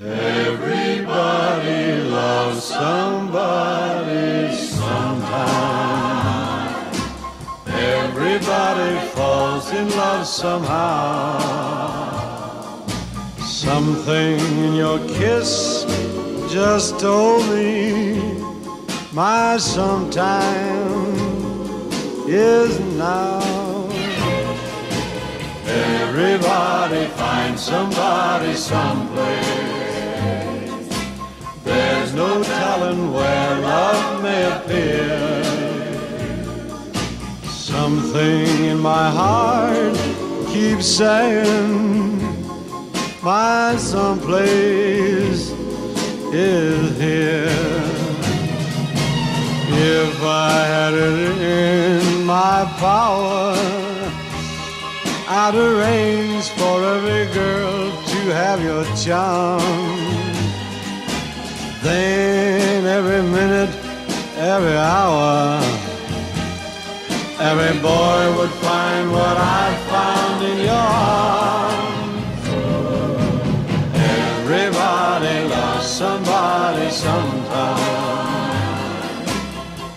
Everybody loves somebody sometime. Everybody falls in love somehow. Something in your kiss just told me my sometime is now. Finds somebody someplace. There's no telling where love may appear. Something in my heart keeps saying my someplace is here. If I had it in my power, I'd arrange for every girl to have your charm. Then every minute, every hour, every boy would find what I found in your arms. Everybody lost somebody sometime.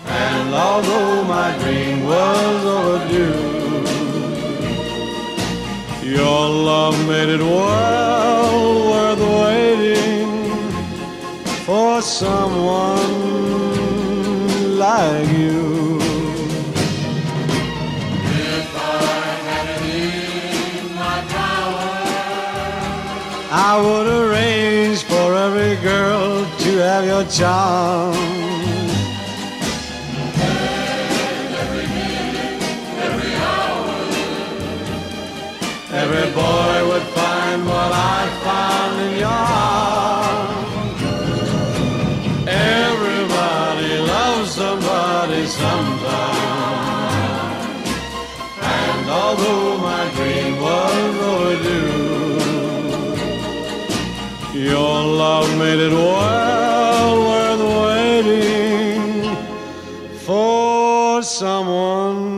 And although my dream was overdue, your love made it well worth waiting for someone like you. If I had it in my power, I would arrange for every girl to have your charm. Every boy would find what I found in your arms. Everybody loves somebody sometime. And although my dream was overdue, your love made it well worth waiting for someone.